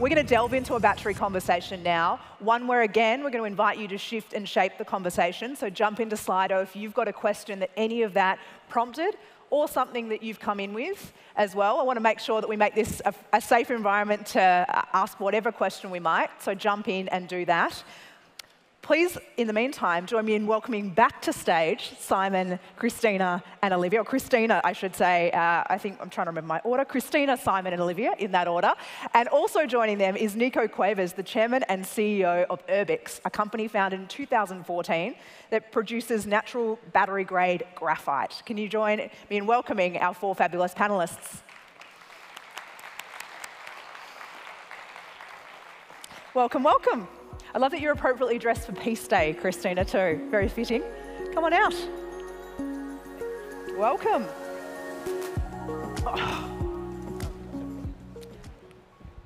we're going to delve into a battery conversation now. One where, again, we're going to invite you to shift and shape the conversation. So jump into Slido if you've got a question that any of that prompted or something that you've come in with as well. I want to make sure that we make this a, a safe environment to uh, ask whatever question we might. So jump in and do that. Please, in the meantime, join me in welcoming back to stage Simon, Christina, and Olivia. Or Christina, I should say. Uh, I think I'm trying to remember my order. Christina, Simon, and Olivia in that order. And also joining them is Nico Cuevas, the chairman and CEO of Urbix, a company founded in 2014 that produces natural battery grade graphite. Can you join me in welcoming our four fabulous panelists? Welcome, welcome. I love that you're appropriately dressed for Peace Day, Christina, too. Very fitting. Come on out. Welcome. Oh.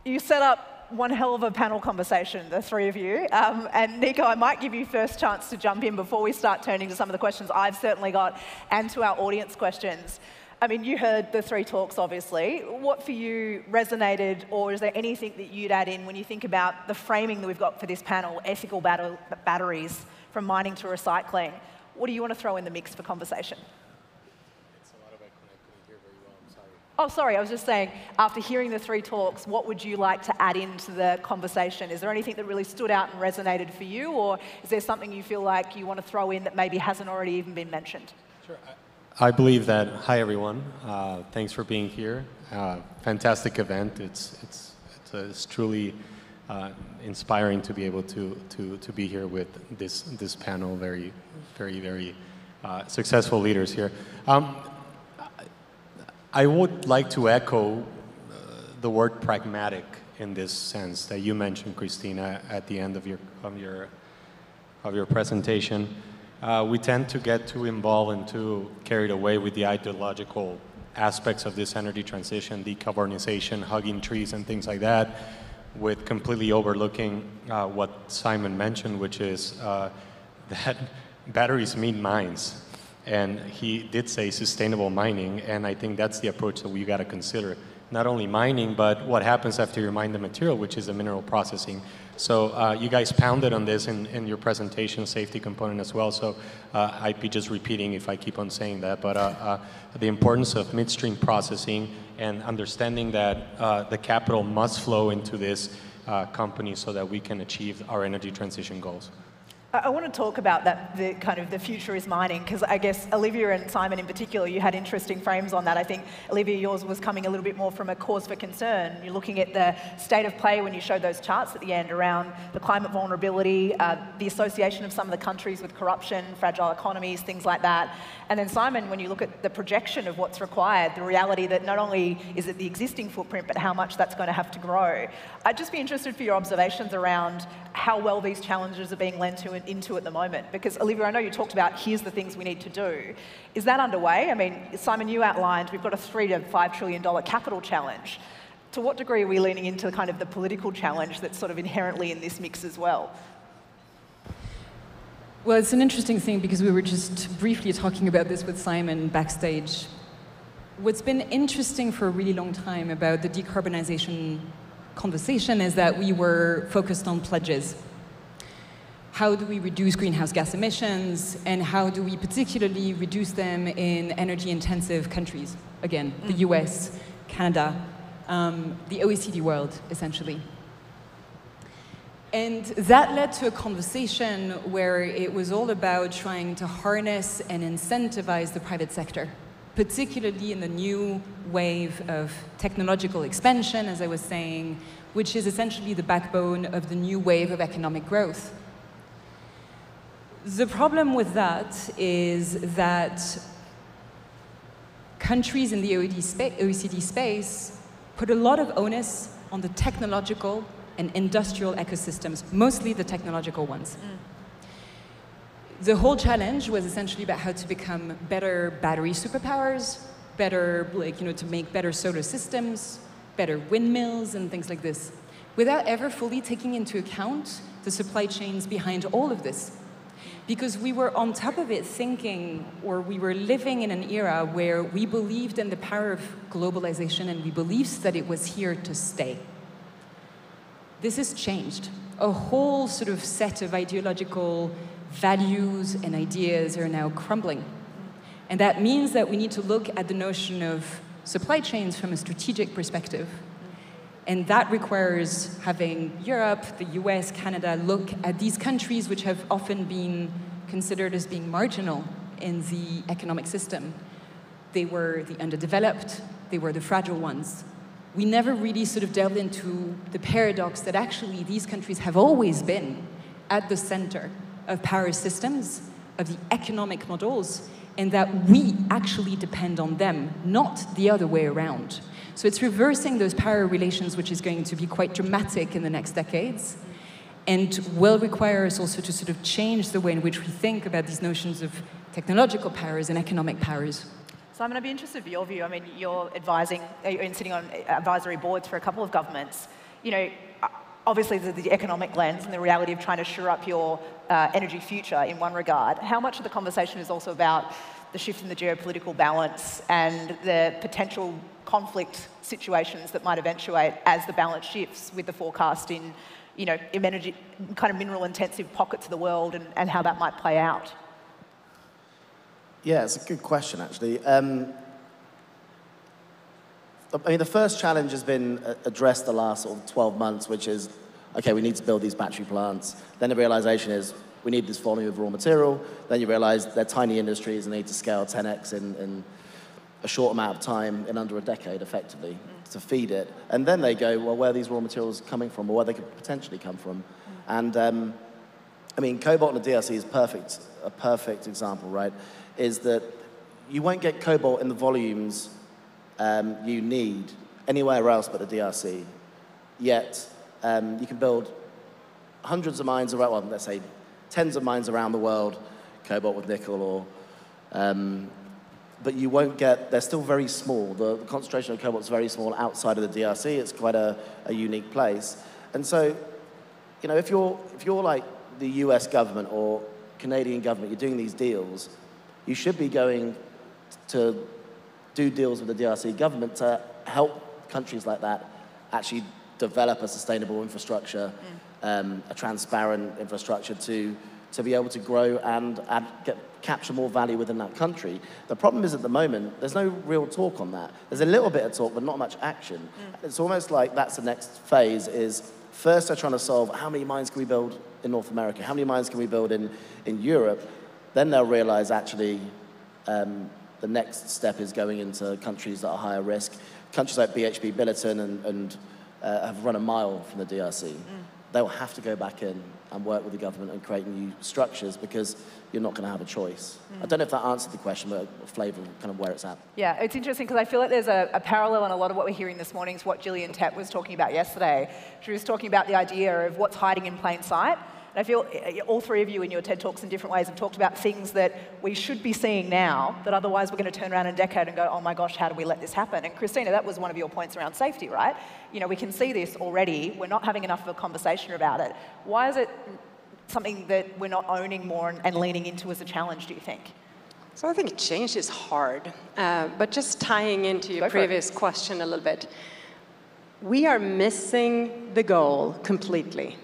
You set up one hell of a panel conversation, the three of you. Um, and Nico, I might give you first chance to jump in before we start turning to some of the questions I've certainly got and to our audience questions. I mean, you heard the three talks, obviously. What for you resonated, or is there anything that you'd add in when you think about the framing that we've got for this panel, ethical bat batteries, from mining to recycling? What do you want to throw in the mix for conversation? Oh, sorry, I was just saying, after hearing the three talks, what would you like to add into the conversation? Is there anything that really stood out and resonated for you, or is there something you feel like you want to throw in that maybe hasn't already even been mentioned? Sure. I believe that, hi everyone, uh, thanks for being here. Uh, fantastic event. It's, it's, it's, uh, it's truly uh, inspiring to be able to, to, to be here with this, this panel, very, very, very uh, successful leaders here. Um, I would like to echo uh, the word pragmatic in this sense that you mentioned, Christina, at the end of your, of your, of your presentation uh, we tend to get too involved and too carried away with the ideological aspects of this energy transition, decarbonization, hugging trees, and things like that, with completely overlooking uh, what Simon mentioned, which is uh, that batteries mean mines. And he did say sustainable mining, and I think that's the approach that we got to consider. Not only mining, but what happens after you mine the material, which is the mineral processing. So uh, you guys pounded on this in, in your presentation, safety component as well. So uh, I'd be just repeating if I keep on saying that. But uh, uh the importance of midstream processing and understanding that uh, the capital must flow into this uh, company so that we can achieve our energy transition goals. I want to talk about that, the kind of the future is mining, because I guess Olivia and Simon in particular, you had interesting frames on that. I think, Olivia, yours was coming a little bit more from a cause for concern. You're looking at the state of play when you showed those charts at the end around the climate vulnerability, uh, the association of some of the countries with corruption, fragile economies, things like that. And then Simon, when you look at the projection of what's required, the reality that not only is it the existing footprint, but how much that's going to have to grow. I'd just be interested for your observations around how well these challenges are being lent to into at the moment. Because Olivia, I know you talked about here's the things we need to do. Is that underway? I mean, Simon, you outlined we've got a three to five trillion dollar capital challenge. To what degree are we leaning into kind of the political challenge that's sort of inherently in this mix as well? Well, it's an interesting thing because we were just briefly talking about this with Simon backstage. What's been interesting for a really long time about the decarbonization conversation is that we were focused on pledges. How do we reduce greenhouse gas emissions, and how do we particularly reduce them in energy intensive countries? Again, the mm. US, Canada, um, the OECD world, essentially. And that led to a conversation where it was all about trying to harness and incentivize the private sector particularly in the new wave of technological expansion, as I was saying, which is essentially the backbone of the new wave of economic growth. The problem with that is that countries in the OECD space put a lot of onus on the technological and industrial ecosystems, mostly the technological ones. Mm the whole challenge was essentially about how to become better battery superpowers, better, like, you know, to make better solar systems, better windmills and things like this, without ever fully taking into account the supply chains behind all of this. Because we were on top of it thinking, or we were living in an era where we believed in the power of globalization and we believed that it was here to stay. this has changed. A whole sort of set of ideological values and ideas are now crumbling. And that means that we need to look at the notion of supply chains from a strategic perspective. And that requires having Europe, the US, Canada look at these countries which have often been considered as being marginal in the economic system. They were the underdeveloped, they were the fragile ones. We never really sort of delved into the paradox that actually these countries have always been at the center of power systems, of the economic models, and that we actually depend on them, not the other way around. So it's reversing those power relations, which is going to be quite dramatic in the next decades, and will require us also to sort of change the way in which we think about these notions of technological powers and economic powers. Simon, I'd be interested in your view. I mean, you're advising and sitting on advisory boards for a couple of governments. You know, obviously the, the, economic lens and the reality of trying to shore up your uh, energy future in one regard. How much of the conversation is also about the shift in the geopolitical balance and the potential conflict situations that might eventuate as the balance shifts with the forecast in, you know, energy, kind of mineral intensive pockets of the world and, and how that might play out? Yeah, it's a good question, actually. Um, I mean, the first challenge has been addressed the last sort of 12 months, which is, okay, we need to build these battery plants. Then the realization is we need this volume of raw material. Then you realize they're tiny industries and they need to scale 10x in, in a short amount of time, in under a decade, effectively, mm. to feed it. And then they go, well, where are these raw materials coming from, or where they could potentially come from? Mm. And um, I mean, cobalt in the DRC is perfect, a perfect example, right? Is that you won't get cobalt in the volumes um, you need anywhere else but the DRC. Yet um, you can build hundreds of mines around, well, let's say tens of mines around the world, cobalt with nickel, or um, but you won't get. They're still very small. The, the, concentration of cobalt is very small outside of the DRC. It's quite a, a unique place, and so, you know, if you're if you're like the U.S. government or Canadian government, you're doing these deals, you should be going to do deals with the DRC government to help countries like that actually develop a sustainable infrastructure, mm. um, a transparent infrastructure to, to be able to grow and, and get, capture more value within that country. The problem is at the moment, there's no real talk on that. There's a little bit of talk, but not much action. Mm. It's almost like that's the next phase is first they're trying to solve how many mines can we build in North America? How many mines can we build in, in Europe? Then they'll realize actually um, the next step is going into countries that are higher risk. Countries like BHP Billiton and, and uh, have run a mile from the DRC. Mm. They'll have to go back in and work with the government and create new structures because you're not going to have a choice. Mm. I don't know if that answered the question, but a flavour kind of where it's at. Yeah, it's interesting because I feel like there's a, a, parallel in a lot of what we're hearing this morning is what Gillian Tett was talking about yesterday. She was talking about the idea of what's hiding in plain sight and I feel eh, all three of you in your TED Talks in different ways have talked about things that we should be seeing now that otherwise we're going to turn around in a decade and go, oh my gosh, how do we let this happen? And Christina, that was one of your points around safety, right? You know, we can see this already. We're not having enough of a conversation about it. Why is it something that we're not owning more and, and leaning into as a challenge, do you think? So I think change is hard, uh, but just tying into your previous question a little bit, we are missing the goal completely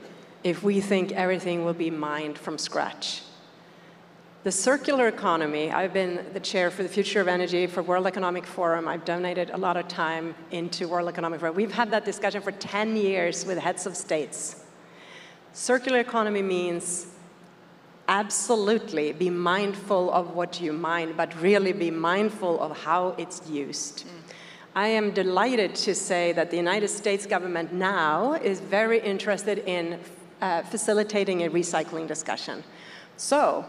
if we think everything will be mined from scratch. The circular economy, I've been the chair for the future of energy for World Economic Forum. I've donated a lot of time into World Economic Forum. We've had that discussion for 10 years with heads of states. Circular economy means absolutely be mindful of what you mine, but really be mindful of how it's used. Mm. I am delighted to say that the United States government now is very interested in uh, facilitating a recycling discussion. So,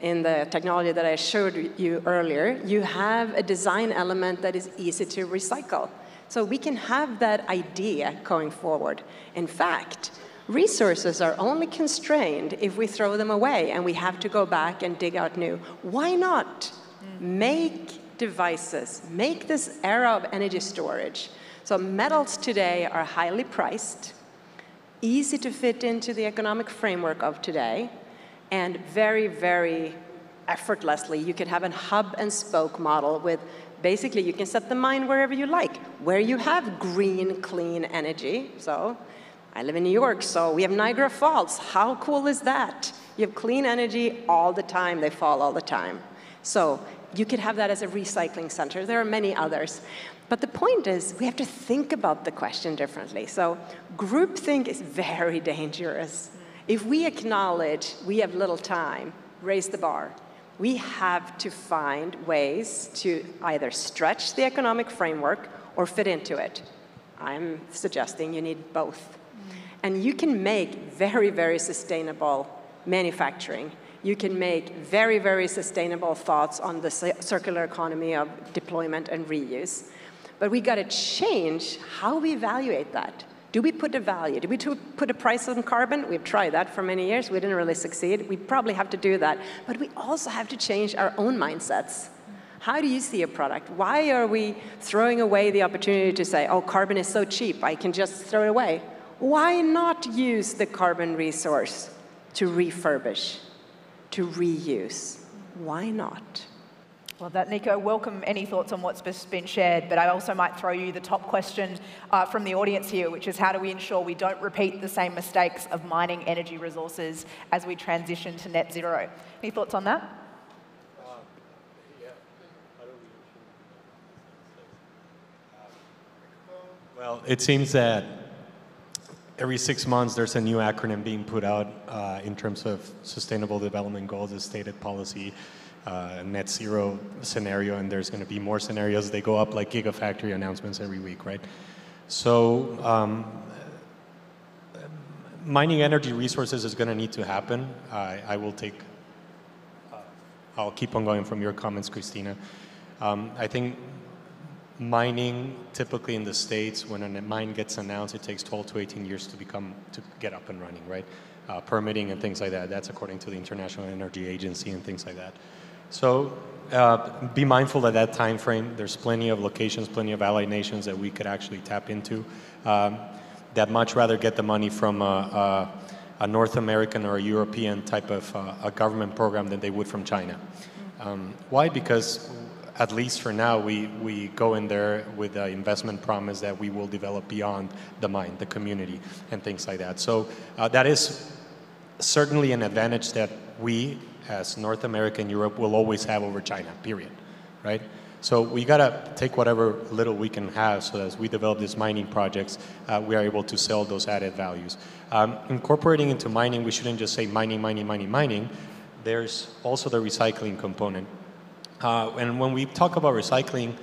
in the technology that I showed you earlier, you have a design element that is easy to recycle. So we can have that idea going forward. In fact, resources are only constrained if we throw them away and we have to go back and dig out new. Why not make devices, make this era of energy storage? So metals today are highly priced easy to fit into the economic framework of today, and very, very effortlessly. You can have a hub and spoke model with basically you can set the mine wherever you like, where you have green, clean energy. So I live in New York, so we have Niagara Falls. How cool is that? You have clean energy all the time, they fall all the time. So you could have that as a recycling center. There are many others. But the point is, we have to think about the question differently. So groupthink is very dangerous. If we acknowledge we have little time, raise the bar. We have to find ways to either stretch the economic framework or fit into it. I'm suggesting you need both. And you can make very, very sustainable manufacturing. You can make very, very sustainable thoughts on the circular economy of deployment and reuse. But we got to change how we evaluate that. Do we put a value? Do we put a price on carbon? We've tried that for many years. We didn't really succeed. We probably have to do that. But we also have to change our own mindsets. How do you see a product? Why are we throwing away the opportunity to say, oh, carbon is so cheap, I can just throw it away? Why not use the carbon resource to refurbish, to reuse? Why not? Well, that, Nico. Welcome any thoughts on what's been shared, but I also might throw you the top question uh, from the audience here, which is how do we ensure we don't repeat the same mistakes of mining energy resources as we transition to net zero? Any thoughts on that? Well, it seems that every six months there's a new acronym being put out uh, in terms of sustainable development goals, as stated policy uh, net zero scenario, and there's going to be more scenarios. They go up like gigafactory announcements every week, right? So um, mining energy resources is going to need to happen. I, I will take. Uh, I'll keep on going from your comments, Christina. Um, I think mining typically in the states when a mine gets announced it takes 12 to 18 years to become to get up and running right uh, permitting and things like that that's according to the international energy agency and things like that so uh, be mindful of that time frame. There's plenty of locations, plenty of allied nations that we could actually tap into um, that much rather get the money from a, a, a, North American or a European type of uh, a government program than they would from China. Um, why? Because at least for now, we, we go in there with an investment promise that we will develop beyond the mine, the community, and things like that. So uh, that is certainly an advantage that we as North America and Europe will always have over China, period, right? So we gotta take whatever little we can have so as we develop these mining projects, uh, we are able to sell those added values. Um, incorporating into mining, we shouldn't just say mining, mining, mining, mining. There's also the recycling component. Uh, and when we talk about recycling,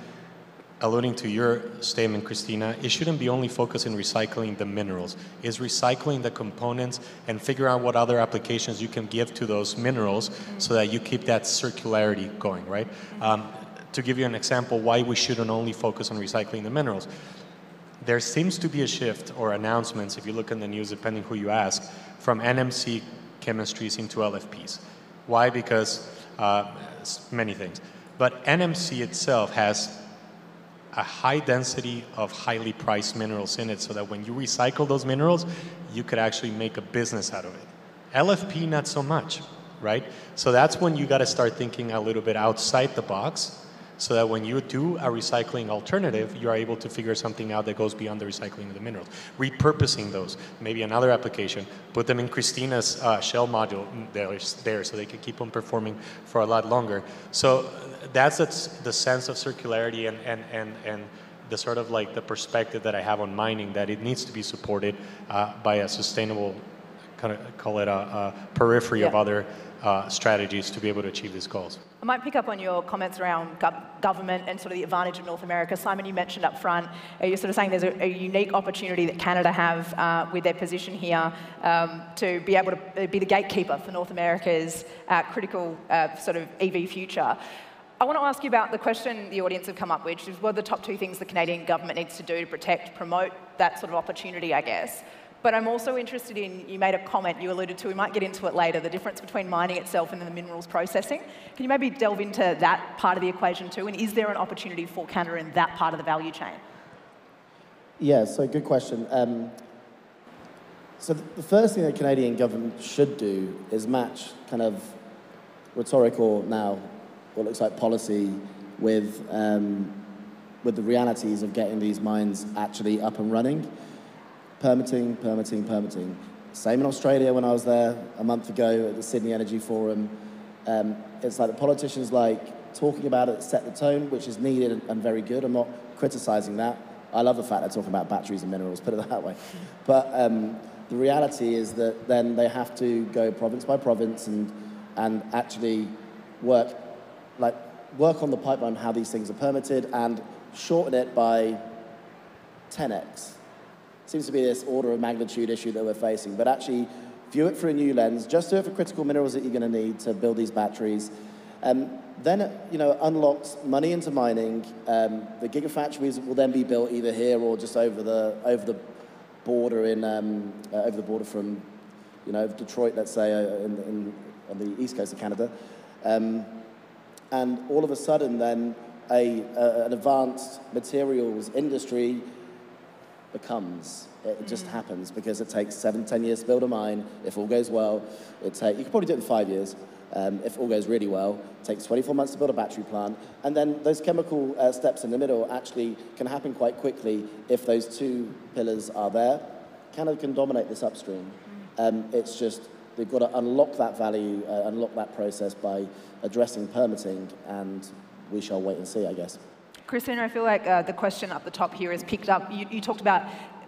alluding to your statement, Christina, it shouldn't be only focused in recycling the minerals. It's recycling the components and figure out what other applications you can give to those minerals so that you keep that circularity going, right? Um, to give you an example, why we shouldn't only focus on recycling the minerals. There seems to be a shift or announcements, if you look in the news, depending who you ask, from NMC chemistries into LFPs. Why? Because uh, many things. But NMC itself has a high density of highly priced minerals in it so that when you recycle those minerals, you could actually make a business out of it. LFP, not so much, right? So that's when you got to start thinking a little bit outside the box so that when you do a recycling alternative, you are able to figure something out that goes beyond the recycling of the minerals. Repurposing those, maybe another application, put them in Christina's uh, shell module there, there so they can keep on performing for a lot longer. So that's the sense of circularity and, and, and, and the sort of like the perspective that I have on mining that it needs to be supported uh, by a sustainable, kind of call it a, a periphery yeah. of other uh, strategies to be able to achieve these goals. Might pick up on your comments around government and sort of the advantage of North America. Simon, you mentioned up front, uh, you're sort of saying there's a, a unique opportunity that Canada have uh, with their position here um, to be able to uh, be the gatekeeper for North America's uh, critical uh, sort of EV future. I want to ask you about the question the audience have come up with, which is what are the top two things the Canadian government needs to do to protect, promote that sort of opportunity, I guess. But I'm also interested in, you made a comment you alluded to, we might get into it later, the difference between mining itself and the minerals processing. Can you maybe delve into that part of the equation too? And is there an opportunity for Canada in that part of the value chain? Yeah, so good question. Um, so the first thing the Canadian government should do is match kind of rhetorical now what looks like policy with, um, with the realities of getting these mines actually up and running. Permitting, permitting, permitting. Same in Australia when I was there a month ago at the Sydney Energy Forum. Um, it's like the politicians like talking about it set the tone, which is needed and, very good. I'm not criticizing that. I love the fact they're talking about batteries and minerals, put it that way. But um, the reality is that then they have to go province by province and, and actually work, like, work on the pipeline, how these things are permitted, and shorten it by 10x. Seems to be this order of magnitude issue that we're facing, but actually view it through a new lens. Just do it for critical minerals that you're going to need to build these batteries. Um, then, you know, unlocks money into mining. Um, the gigafactories will then be built either here or just over the over the border in um, uh, over the border from, you know, Detroit, let's say, uh, in, in, on the east coast of Canada. Um, and all of a sudden, then a, uh, an advanced materials industry becomes. It just happens because it takes seven, ten years to build a mine. If all goes well, it take, you could probably do it in five years. Um, if all goes really well, it takes 24 months to build a battery plant. And then those chemical uh, steps in the middle actually can happen quite quickly if those two pillars are there. Canada can dominate this upstream. Um, it's just they've got to unlock that value, uh, unlock that process by addressing permitting, and we shall wait and see, I guess. Christina, I feel like uh, the question up the top here is picked up. You, you, talked about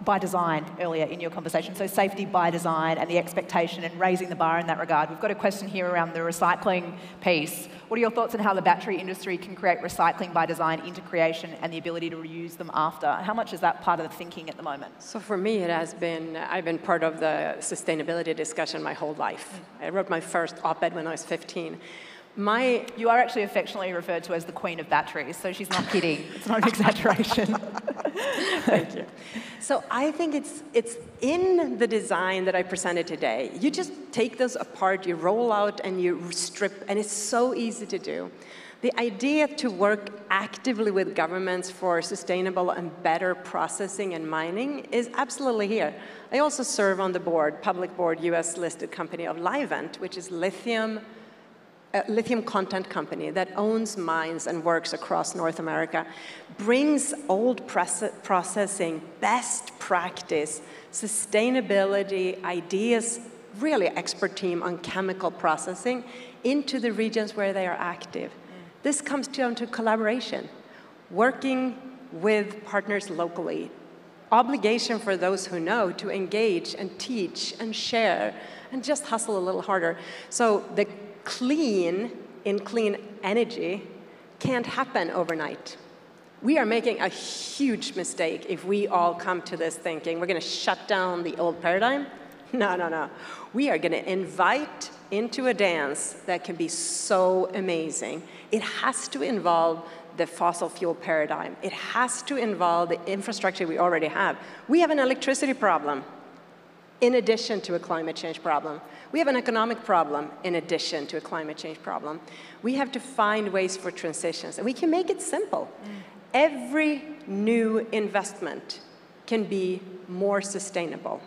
by design earlier in your conversation, so safety by design and the expectation and raising the bar in that regard. We've got a question here around the recycling piece. What are your thoughts on how the battery industry can create recycling by design into creation and the ability to reuse them after? How much is that part of the thinking at the moment? So for me, it has been, I've been part of the sustainability discussion my whole life. I wrote my first op-ed when I was 15. My, you are actually affectionately referred to as the queen of batteries, so she's not kidding. It's not an exaggeration. Thank you. So I think it's, it's in the design that I presented today. You just take those apart, you roll out and you strip, and it's so easy to do. The idea to work actively with governments for sustainable and better processing and mining is absolutely here. I also serve on the board, public board, US listed company of Livent, which is lithium, a lithium content company that owns mines and works across North America, brings old processing, best practice, sustainability, ideas, really expert team on chemical processing into the regions where they are active. This comes down to collaboration, working with partners locally, obligation for those who know to engage and teach and share and just hustle a little harder. So the clean in clean energy can't happen overnight. We are making a huge mistake if we all come to this thinking we're going to shut down the old paradigm. No, no, no. We are going to invite into a dance that can be so amazing. It has to involve the fossil fuel paradigm. It has to involve the infrastructure we already have. We have an electricity problem in addition to a climate change problem. We have an economic problem in addition to a climate change problem. We have to find ways for transitions, and we can make it simple. Mm. Every new investment can be more sustainable.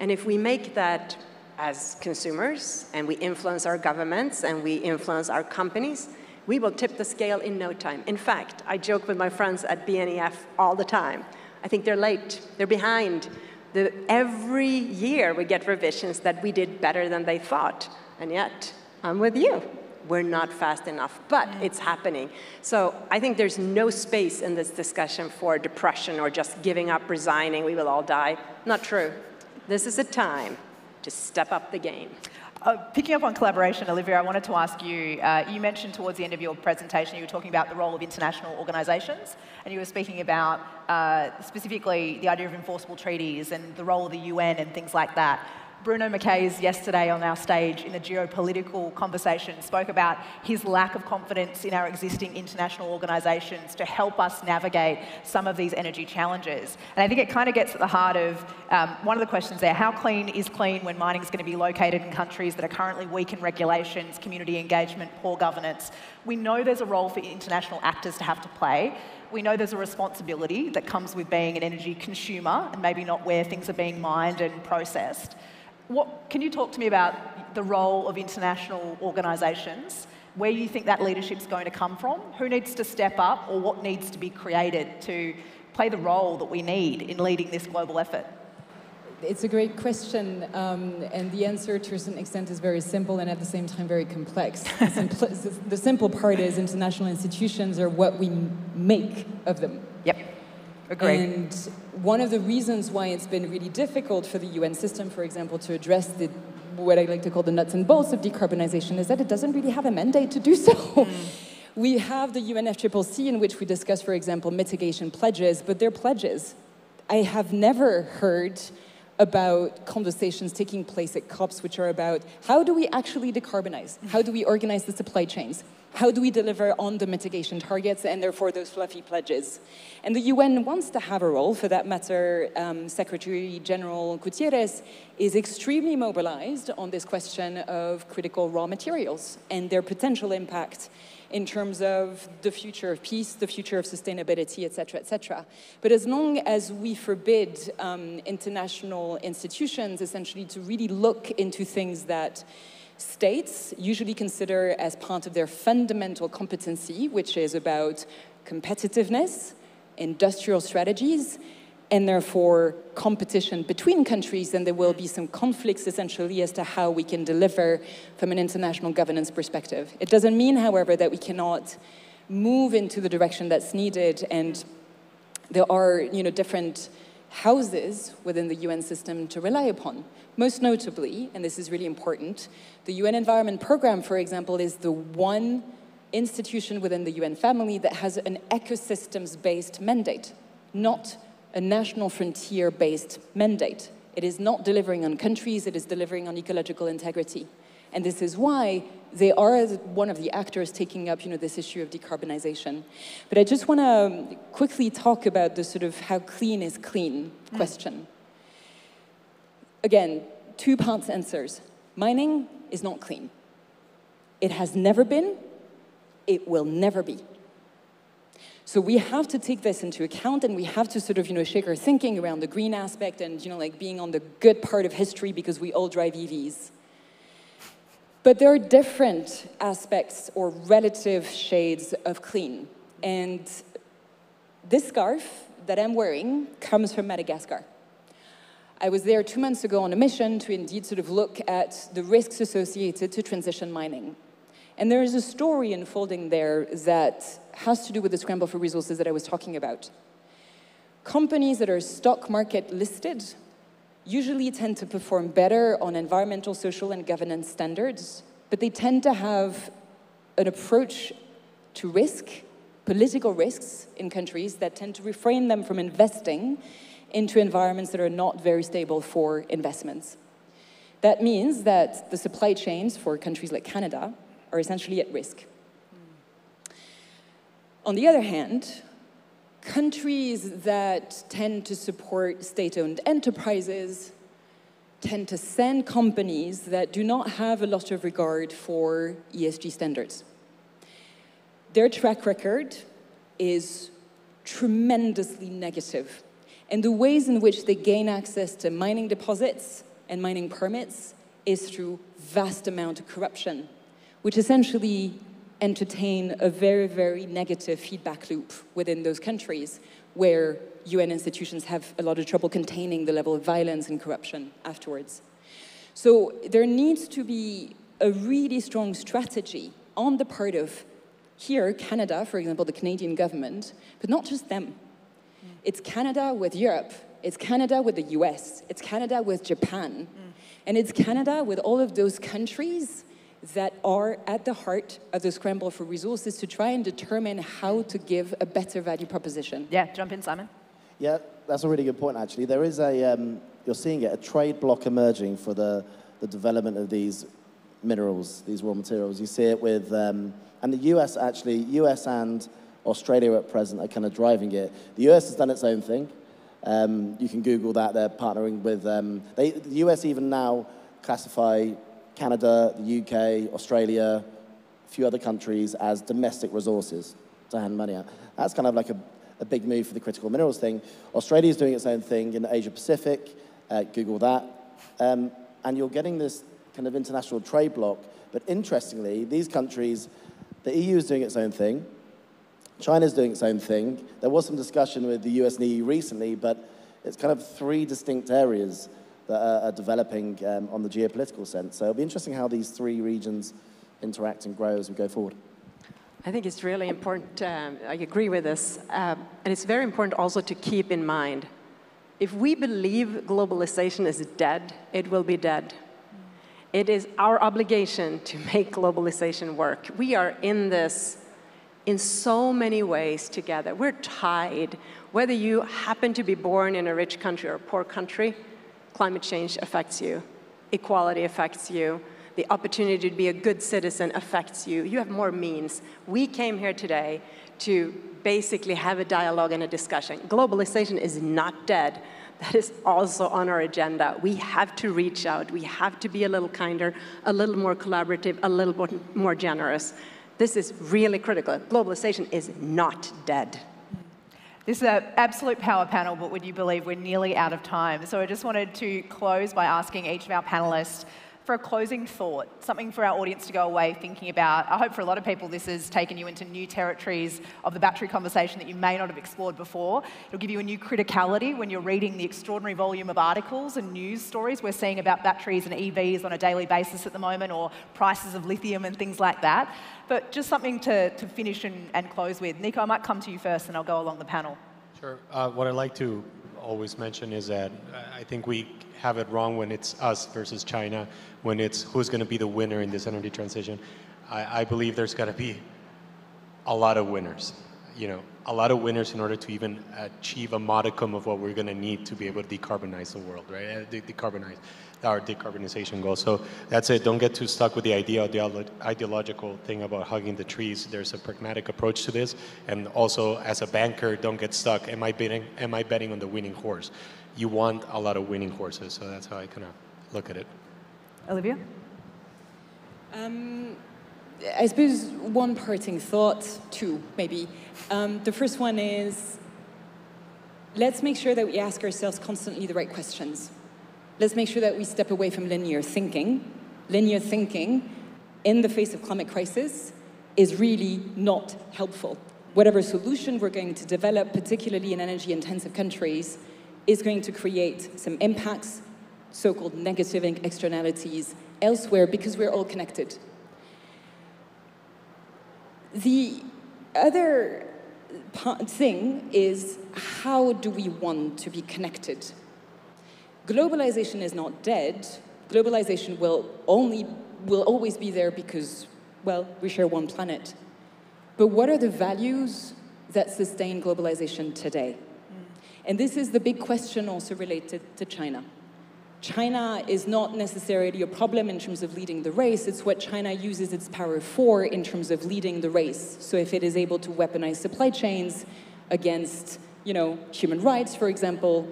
And if we make that as consumers, and we influence our governments, and we influence our companies, we will tip the scale in no time. In fact, I joke with my friends at BNEF all the time. I think they're late, they're behind the, every year we get revisions that we did better than they thought. And yet, I'm with you. We're not fast enough, but it's happening. So I think there's no space in this discussion for depression or just giving up, resigning, we will all die. Not true. This is a time to step up the game. Uh, picking up on collaboration, Olivia, I wanted to ask you, uh, you mentioned towards the end of your presentation, you were talking about the role of international organisations, and you were speaking about uh, specifically the idea of enforceable treaties and the role of the UN and things like that. Bruno Maçães yesterday on our stage in the geopolitical conversation spoke about his lack of confidence in our existing international organisations to help us navigate some of these energy challenges. And I think it kind of gets at the heart of um, one of the questions there, how clean is clean when mining is going to be located in countries that are currently weak in regulations, community engagement, poor governance? We know there's a role for international actors to have to play, we know there's a responsibility that comes with being an energy consumer and maybe not where things are being mined and processed. What, can you talk to me about the role of international organisations, where you think that leadership is going to come from? Who needs to step up, or what needs to be created to play the role that we need in leading this global effort? it's a great question, um, and the answer to a certain extent is very simple and at the same time very complex. The, simpl- the simple part is international institutions are what we make of them. Yep. Agreed. And one of the reasons why it's been really difficult for the UN system, for example, to address the what I like to call the nuts and bolts of decarbonization is that it doesn't really have a mandate to do so. Mm. We have the UNFCCC in which we discuss, for example, mitigation pledges, but they're pledges. I have never heard about conversations taking place at COPs, which are about how do we actually decarbonize? How do we organize the supply chains? How do we deliver on the mitigation targets and therefore those fluffy pledges? And the UN wants to have a role. For that matter, um, Secretary General Guterres is extremely mobilized on this question of critical raw materials and their potential impact in terms of the future of peace, the future of sustainability, et cetera, et cetera. But as long as we forbid um, international institutions essentially to really look into things that states usually consider as part of their fundamental competency, which is about competitiveness, industrial strategies, and therefore competition between countries, then there will be some conflicts essentially as to how we can deliver from an international governance perspective. It doesn't mean, however, that we cannot move into the direction that's needed and there are you know, different houses within the UN system to rely upon. Most notably, and this is really important, the UN Environment Programme, for example, is the one institution within the UN family that has an ecosystems-based mandate, not a national frontier based mandate. It is not delivering on countries, it is delivering on ecological integrity. And this is why they are one of the actors taking up you know, this issue of decarbonization. But I just want to quickly talk about the sort of how clean is clean question. Again, two parts answers. Mining is not clean. It has never been, it will never be. So we have to take this into account and we have to sort of, you know, shake our thinking around the green aspect and, you know, like being on the good part of history because we all drive EVs. But there are different aspects or relative shades of clean. And this scarf that I'm wearing comes from Madagascar. I was there two months ago on a mission to indeed sort of look at the risks associated to transition mining. And there is a story unfolding there that has to do with the scramble for resources that I was talking about. Companies that are stock market listed usually tend to perform better on environmental, social, and governance standards, but they tend to have an approach to risk, political risks in countries that tend to refrain them from investing into environments that are not very stable for investments. That means that the supply chains for countries like Canada are essentially at risk. On the other hand, countries that tend to support state-owned enterprises tend to send companies that do not have a lot of regard for ESG standards. Their track record is tremendously negative. And the ways in which they gain access to mining deposits and mining permits is through vast amount of corruption which essentially entertain a very, very negative feedback loop within those countries where UN institutions have a lot of trouble containing the level of violence and corruption afterwards. So there needs to be a really strong strategy on the part of here, Canada, for example, the Canadian government, but not just them. It's Canada with Europe, it's Canada with the US, it's Canada with Japan, mm. and it's Canada with all of those countries that are at the heart of the scramble for resources to try and determine how to give a better value proposition. Yeah, jump in, Simon. Yeah, that's a really good point, actually. There is a, um, you're seeing it, a trade block emerging for the, the development of these minerals, these raw materials. You see it with, um, and the US actually, US and Australia at present are kind of driving it. The US has done its own thing. Um, you can Google that. They're partnering with, um, they, the US even now classify Canada, the UK, Australia, a few other countries as domestic resources to hand money out. That's kind of like a, a big move for the critical minerals thing. Australia is doing its own thing in the Asia Pacific. Uh, Google that. Um, and you're getting this kind of international trade block. But interestingly, these countries, the EU is doing its own thing. China's doing its own thing. There was some discussion with the US and EU recently, but it's kind of three distinct areas that are, are developing um, on the geopolitical sense. So it'll be interesting how these three regions interact and grow as we go forward. I think it's really important. Um, I agree with this. Um, and it's very important also to keep in mind if we believe globalization is dead, it will be dead. It is our obligation to make globalization work. We are in this in so many ways together. We're tied. Whether you happen to be born in a rich country or a poor country, climate change affects you, equality affects you, the opportunity to be a good citizen affects you. You have more means. We came here today to basically have a dialogue and a discussion. Globalization is not dead. That is also on our agenda. We have to reach out. We have to be a little kinder, a little more collaborative, a little more generous. This is really critical. Globalization is not dead. This is an absolute power panel, but would you believe we're nearly out of time? So I just wanted to close by asking each of our panelists for a closing thought, something for our audience to go away thinking about. I hope for a lot of people this has taken you into new territories of the battery conversation that you may not have explored before. It'll give you a new criticality when you're reading the extraordinary volume of articles and news stories we're seeing about batteries and EVs on a daily basis at the moment, or prices of lithium and things like that. But just something to, to finish and, and close with. Nico, I might come to you first and I'll go along the panel. Sure. Uh, what I like to always mention is that I think we have it wrong when it's us versus China, when it's who's going to be the winner in this energy transition. I, I believe there's got to be a lot of winners. You know, a lot of winners in order to even achieve a modicum of what we're going to need to be able to decarbonize the world, right? Uh, de- decarbonize our decarbonization goals. So that's it. Don't get too stuck with the idea, the ideological thing about hugging the trees. There's a pragmatic approach to this, and also as a banker, don't get stuck. Am I betting? Am I betting on the winning horse? You want a lot of winning horses. So that's how I kind of look at it. Olivia. Um, I suppose one parting thought, two maybe. Um, the first one is let's make sure that we ask ourselves constantly the right questions. Let's make sure that we step away from linear thinking. Linear thinking in the face of climate crisis is really not helpful. Whatever solution we're going to develop, particularly in energy intensive countries, is going to create some impacts, so called negative externalities, elsewhere because we're all connected. The other thing is how do we want to be connected? globalization is not dead. Globalization will only will always be there because, well, we share one planet. But what are the values that sustain globalization today? Mm. And this is the big question also related to China. China is not necessarily a problem in terms of leading the race, it's what China uses its power for in terms of leading the race. So if it is able to weaponize supply chains against, you know, human rights, for example,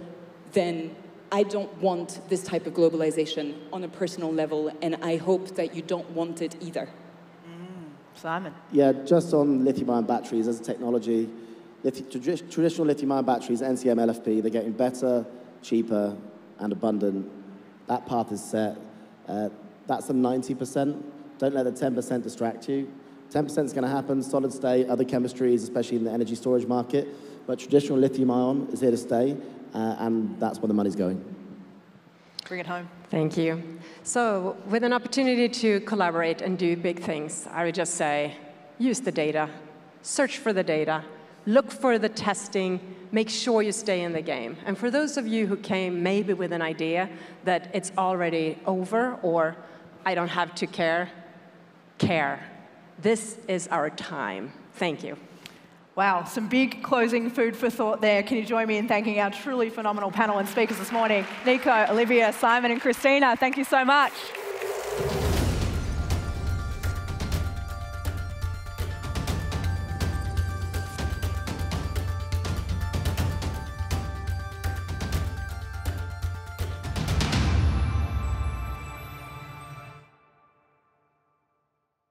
then I don't want this type of globalization on a personal level, and I hope that you don't want it either. Mm, Simon. Yeah, just on lithium ion batteries as a technology, lithi- traditional lithium ion batteries, NCM, LFP, they're getting better, cheaper, and abundant. That path is set. Uh, that's a 90%. Don't let the 10% distract you. 10% is going to happen, solid state, other chemistries, especially in the energy storage market. But traditional lithium ion is here to stay, uh, and that's where the money's going. Bring it home. Thank you. So, with an opportunity to collaborate and do big things, I would just say use the data, search for the data, look for the testing, make sure you stay in the game. And for those of you who came maybe with an idea that it's already over or I don't have to care, care. This is our time. Thank you. Wow, some big closing food for thought there. Can you join me in thanking our truly phenomenal panel and speakers this morning? Nico, Olivia, Simon, and Christina, thank you so much.